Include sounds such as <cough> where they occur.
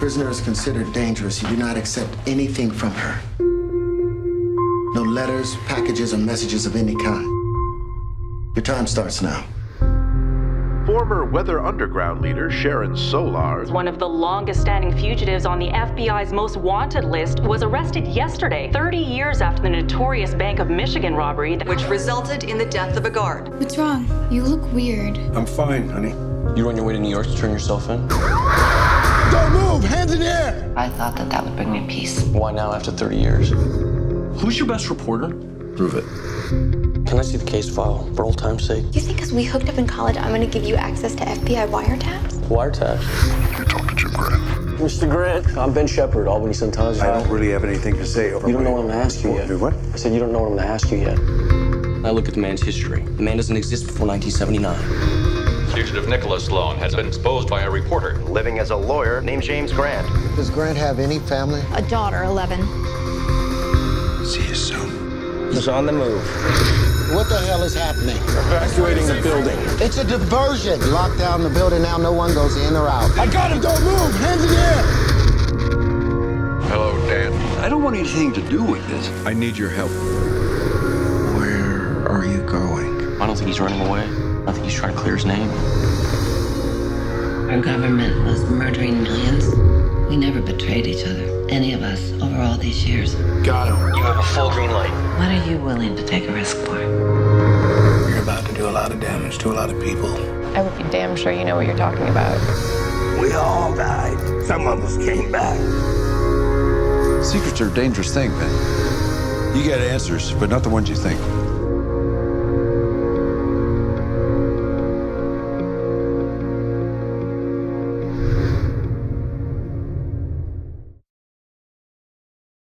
Prisoner is considered dangerous. You do not accept anything from her. No letters, packages, or messages of any kind. Your time starts now. Former Weather Underground leader Sharon Solarz One of the longest standing fugitives on the FBI's most wanted list was arrested yesterday, 30 years after the notorious Bank of Michigan robbery, which resulted in the death of a guard. What's wrong? You look weird. I'm fine, honey. You're on your way to New York to turn yourself in? <laughs> Don't move! Hands in the air! I thought that that would bring me peace. Why now after 30 years? Who's your best reporter? Prove it. Can I see the case file for old time's sake? You think because we hooked up in college, I'm going to give you access to FBI wiretaps? Wiretaps? You're talking to Jim Grant? Mr. Grant, I'm Ben Shepard, Albany Sun-Times. I don't really have anything to say over here. You don't know what I'm gonna ask you yet. What? I said you don't know what I'm gonna ask you yet. I look at the man's history. The man doesn't exist before 1979. Fugitive Nicholas Sloan has been exposed by a reporter. Living as a lawyer named James Grant. Does Grant have any family? A daughter, 11. See you soon. He's on the move. What the hell is happening? Evacuating the building. It's a diversion. Lock down the building now. No one goes in or out. I got him! Don't move! Hands in the air! Hello, Dan. I don't want anything to do with this. I need your help. Where are you going? I don't think he's running away. I think he's trying to clear his name. Our government was murdering millions. We never betrayed each other, any of us, over all these years. Got him. You have a full green light. What are you willing to take a risk for? You're about to do a lot of damage to a lot of people. I would be damn sure you know what you're talking about. We all died. Some of us came back. Secrets are a dangerous thing, Ben. You get answers, but not the ones you think.